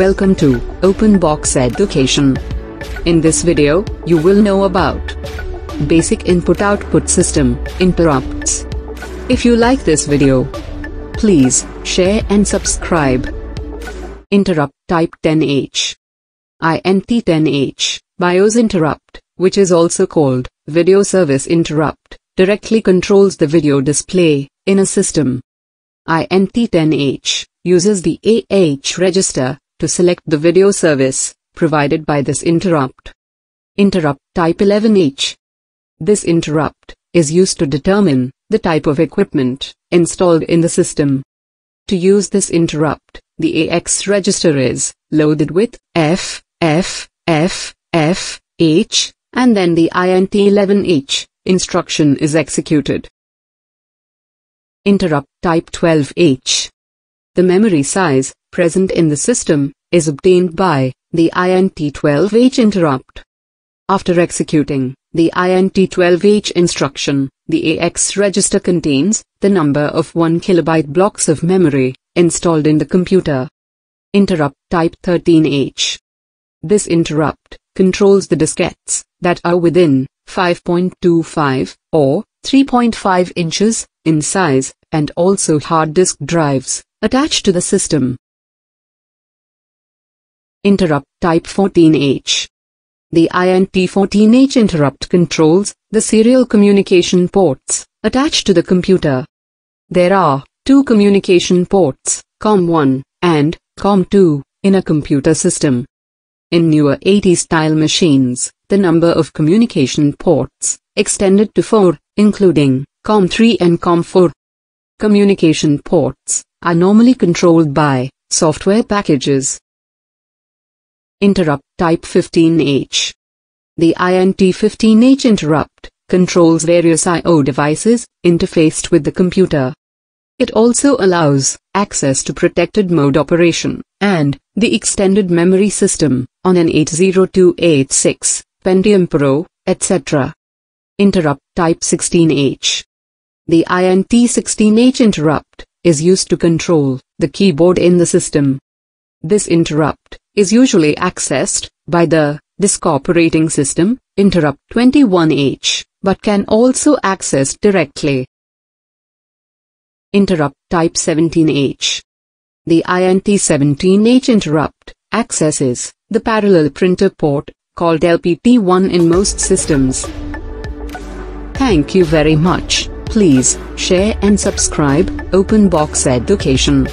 Welcome to OpenBox Education. In this video, you will know about Basic Input-Output System, Interrupts. If you like this video, please share and subscribe. Interrupt type 10H. INT10H, BIOS interrupt, which is also called video service interrupt, directly controls the video display in a system. INT10H uses the AH register to select the video service provided by this interrupt. Interrupt type 11H. This interrupt is used to determine the type of equipment installed in the system. To use this interrupt, the AX register is loaded with F, F, F, F, H, and then the INT11H instruction is executed. Interrupt type 12H. The memory size present in the system is obtained by the INT12H interrupt. After executing the INT12H instruction, the AX register contains the number of 1 kilobyte blocks of memory installed in the computer. Interrupt type 13H. This interrupt controls the diskettes that are within 5.25 or 3.5 inches in size and also hard disk drives attached to the system. Interrupt type 14H. The INT14H interrupt controls the serial communication ports attached to the computer. There are two communication ports, COM1 and COM2, in a computer system. In newer 80-style machines, the number of communication ports extended to 4, including COM3 and COM4. Communication ports are normally controlled by software packages. Interrupt type 15H. The INT15H interrupt controls various I.O. devices interfaced with the computer. It also allows access to protected mode operation and the extended memory system on an 80286, Pentium Pro, etc. Interrupt type 16H. The INT16H interrupt is used to control the keyboard in the system. This interrupt is usually accessed by the disk operating system, interrupt 21H, but can also access directly. Interrupt type 17H. The INT17H interrupt accesses the parallel printer port called LPT1 in most systems. Thank you very much. Please share and subscribe OpenBox Education.